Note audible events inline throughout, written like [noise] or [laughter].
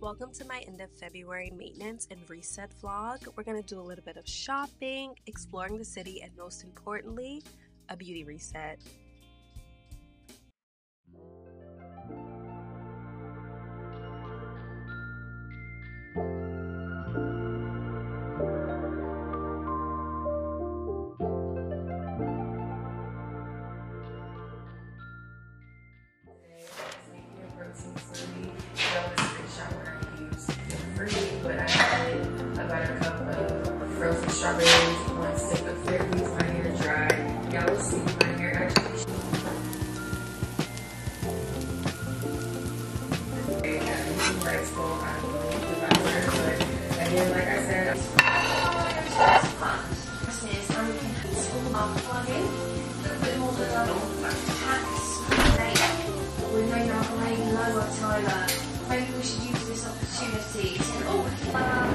Welcome to my end of February maintenance and reset vlog. We're going to do a little bit of shopping, exploring the city, and most importantly, a beauty reset. Bowl, I moved the batter, but and then like I said, We may not lay low on Tyler. Maybe we should use this opportunity to oh,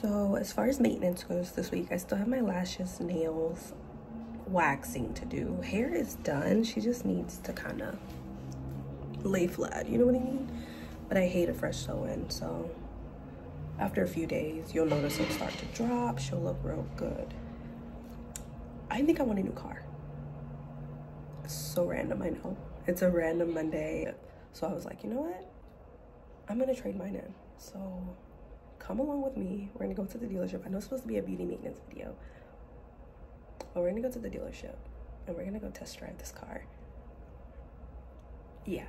So as far as maintenance goes this week, I still have my lashes, nails, waxing to do. Hair is done. She just needs to kind of lay flat, you know what I mean? But I hate a fresh sew-in, so after a few days, you'll notice it'll start to drop. She'll look real good. I think I want a new car. So random, I know. It's a random Monday. So I was like, you know what? I'm gonna trade mine in. So come along with me. We're gonna go to the dealership. I know it's supposed to be a beauty maintenance video, but we're gonna go to the dealership and we're gonna go test drive this car. Yeah.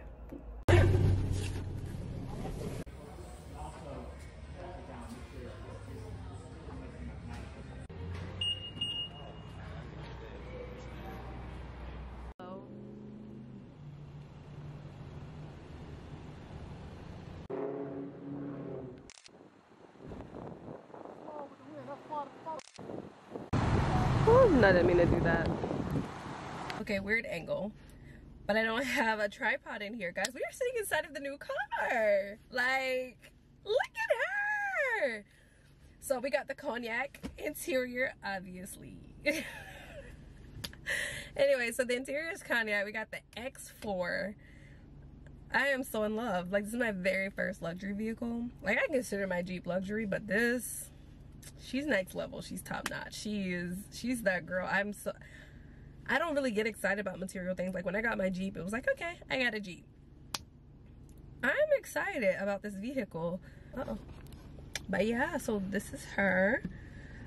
I didn't mean to do that. Okay, weird angle. But I don't have a tripod in here, guys. We are sitting inside of the new car. Like, look at her. So we got the cognac interior, obviously. [laughs] anyway, so the interior is cognac. We got the X4. I am so in love. Like, this is my very first luxury vehicle. Like, I consider my Jeep luxury, but this she's next level. She's top notch. She is she's that girl. I'm so i don't really get excited about material things. Like when i got my jeep it was like okay i got a jeep. I'm excited about this vehicle. Uh oh but yeah so this is her.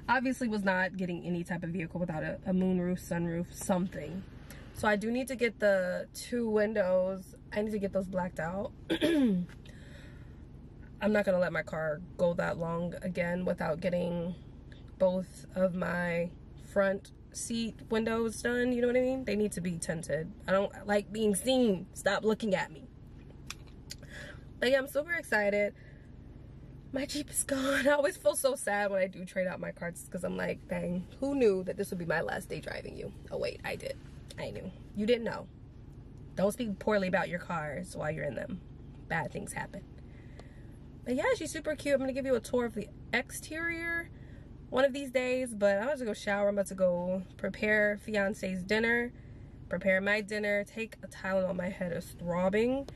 Obviously was not getting any type of vehicle without a, a moonroof sunroof something. So i do need to get the two windows. I need to get those blacked out [clears throat] I'm not gonna let my car go that long again without getting both of my front seat windows done, you know what I mean? They need to be tinted. I don't like being seen. Stop looking at me. But yeah, I'm super excited. My Jeep is gone. [laughs] I always feel so sad when I do trade out my cars because I'm like, dang, who knew that this would be my last day driving you? Oh wait, I did. I knew. You didn't know. Don't speak poorly about your cars while you're in them. Bad things happen. But yeah, she's super cute. I'm gonna give you a tour of the exterior one of these days, but I'm about to go shower. I'm about to go prepare fiance's dinner, prepare my dinner, take a Tylenol. My head is throbbing.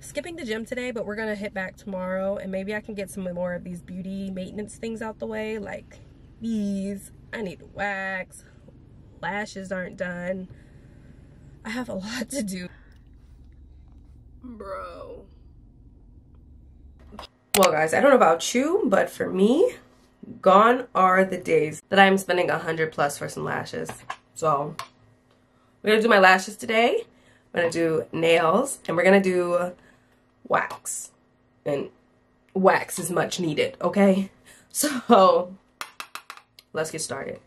Skipping the gym today, but we're gonna hit back tomorrow and maybe I can get some more of these beauty maintenance things out the way, like these. I need wax. Lashes aren't done. I have a lot to do. Bro. Well, guys, I don't know about you, but for me, gone are the days that I'm spending a hundred plus for some lashes. So we're gonna do my lashes today. We're gonna do nails and we're gonna do wax. And wax is much needed, okay? [laughs] So let's get started.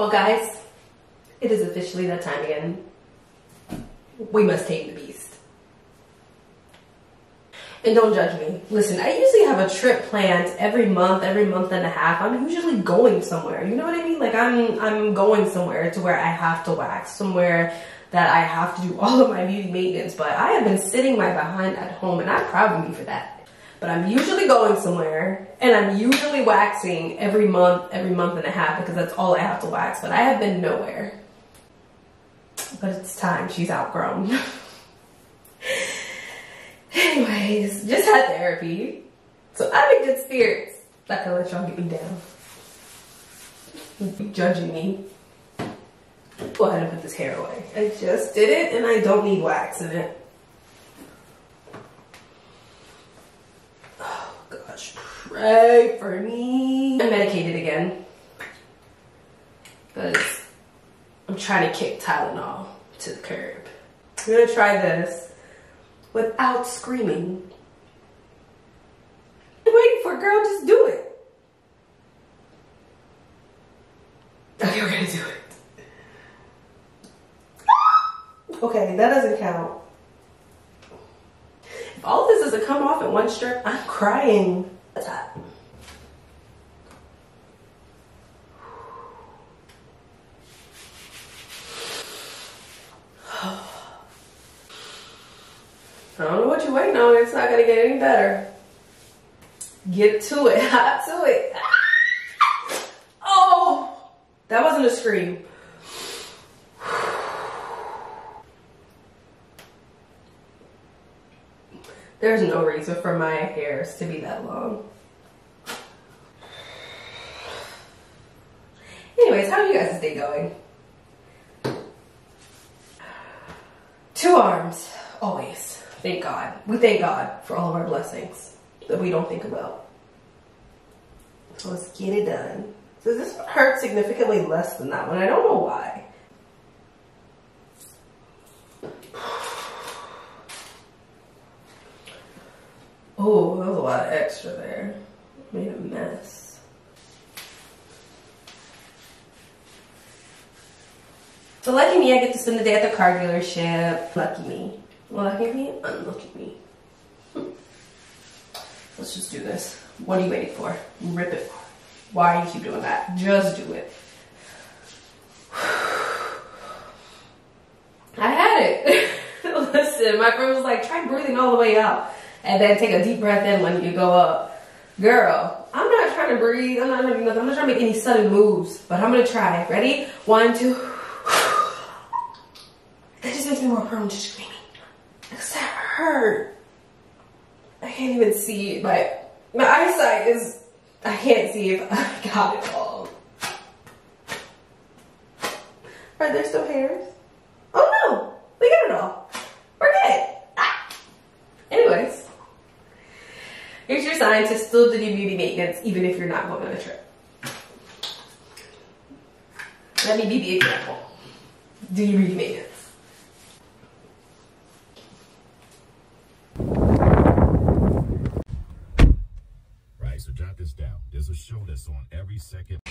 Well, guys, it is officially that time again. We must tame the beast. And don't judge me. Listen, I usually have a trip planned every month, every month and a half. I'm usually going somewhere. You know what I mean? Like I'm I'm going somewhere to where I have to wax, somewhere that I have to do all of my beauty maintenance. But I have been sitting my behind at home and I'm proud of me for that. But I'm usually going somewhere and I'm usually waxing every month, every month and a half because that's all I have to wax. But I have been nowhere. But it's time. She's outgrown. [laughs] Anyways, just had therapy. So I'm in good spirits. Not gonna let y'all get me down. Judging me. Go ahead and put this hair away. I just did it and I don't need wax in it. Oh gosh, pray for me. I'm medicated again. Because I'm trying to kick Tylenol to the curb. I'm gonna try this without screaming. I'm waiting for girl, just do it. Okay, we're gonna do it. [gasps] Okay, that doesn't count. If all this doesn't come off in one strip, I'm crying. That's hot. I don't know what you're waiting on. It's not gonna get any better. Get to it. [laughs] Hot to it. [laughs] Oh, that wasn't a scream. There's no reason for my hairs to be that long. Anyways, how are you guys' day going? Two arms, always. Thank God. We thank God for all of our blessings that we don't think about. So let's get it done. So this hurt significantly less than that one. I don't know why. [sighs] Oh, that was a lot of extra there. Made a mess. So lucky me, I get to spend the day at the car dealership. Lucky me. Lucky me, unlucky me. Hmm. Let's just do this. What are you waiting for? Rip it. Why do you keep doing that? Just do it. [sighs] I had it. [laughs] Listen, my friend was like, try breathing all the way out and then take a deep breath in when you go up. Girl, I'm not trying to breathe. I'm not trying to nothing. I'm not trying to make any sudden moves, but I'm gonna try. Ready? One, two. [sighs] That just makes me more prone to screaming. That hurt. I can't even see. My, my eyesight is, I can't see if I got it all. Are there still hairs? Oh no, we got it all. We're good. Ah. Anyways, here's your sign to still do beauty maintenance even if you're not going on a trip. Let me be the example. Do your beauty maintenance. Right, so jot this down. There's a show that's on every second.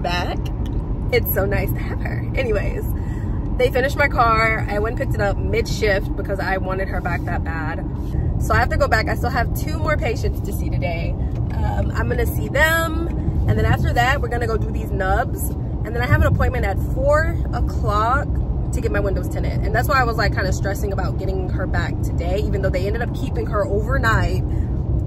Back. It's so nice to have her. Anyways, they finished my car. I went and picked it up mid-shift because I wanted her back that bad. So I have to go back. I still have two more patients to see today. Um, I'm gonna see them. And then after that, we're gonna go do these nubs. And then I have an appointment at four o'clock to get my windows tinted. And that's why I was like kind of stressing about getting her back today, even though they ended up keeping her overnight.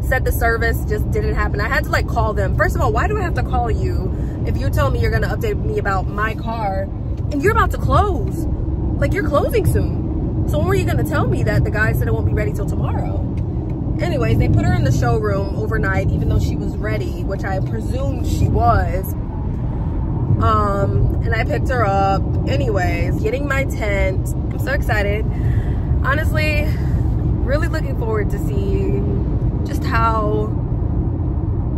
Said the service just didn't happen. I had to like call them. First of all, why do I have to call you if you're telling me you're gonna update me about my car and you're about to close? Like you're closing soon. So when were you gonna tell me that the guy said it won't be ready till tomorrow? Anyways, they put her in the showroom overnight, even though she was ready, which I presumed she was um and i picked her up anyways getting my tent i'm so excited honestly really looking forward to seeing just how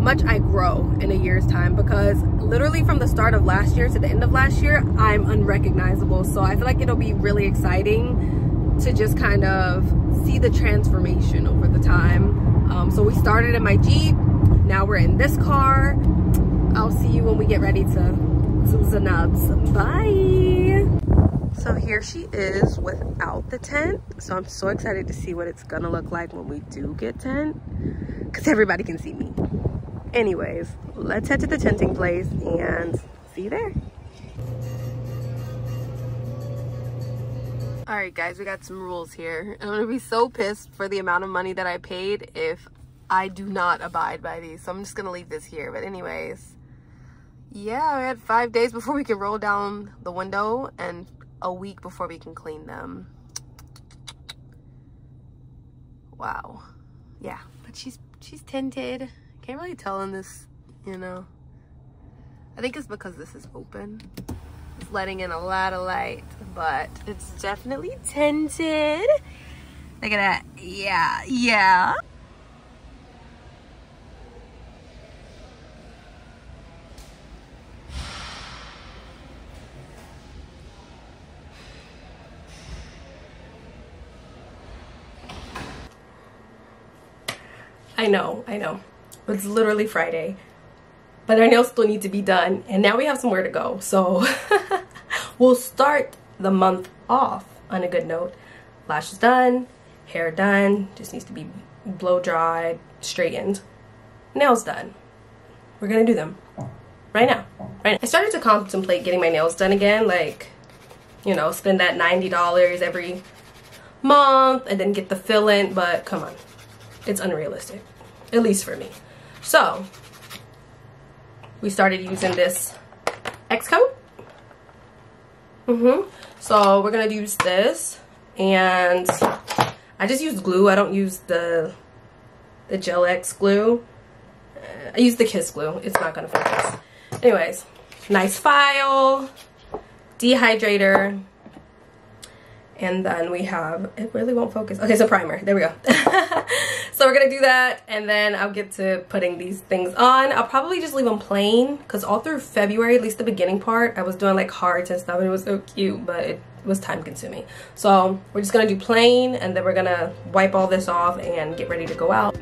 much i grow in a year's time because literally from the start of last year to the end of last year i'm unrecognizable so i feel like it'll be really exciting to just kind of see the transformation over the time um, so we started in my jeep now we're in this car i'll see you when we get ready to Zanabs. Bye. So here she is without the tent. So I'm so excited to see what it's gonna look like when we do get tent. Cause everybody can see me. Anyways, let's head to the tenting place and see you there. All right, guys, we got some rules here. [laughs] I'm gonna be so pissed for the amount of money that I paid if I do not abide by these. So I'm just gonna leave this here. But anyways, yeah, we had five days before we can roll down the window and a week before we can clean them. Wow. Yeah, but she's she's tinted. Can't really tell in this, you know. I think it's because this is open. It's letting in a lot of light, but it's definitely tinted. Look at that. Yeah, yeah. I know, I know. It's literally Friday. But our nails still need to be done. And now we have somewhere to go. So [laughs] we'll start the month off on a good note. Lashes done, hair done, just needs to be blow dried, straightened. Nails done. We're gonna do them right now. Right. now. I started to contemplate getting my nails done again, like, you know, spend that $90 every month and then get the fill in, but come on it's unrealistic, at least for me. So we started using this X coat. Mm-hmm. So we're gonna use this and I just use glue. I don't use the the Gel X glue. I use the Kiss glue. It's not gonna focus. Anyways, nice file, dehydrator, and then we have it really won't focus. Okay so primer. There we go. [laughs] So we're gonna do that and then I'll get to putting these things on. I'll probably just leave them plain because all through February at least the beginning part I was doing like hearts and stuff and it was so cute but it was time consuming. So we're just gonna do plain and then we're gonna wipe all this off and get ready to go out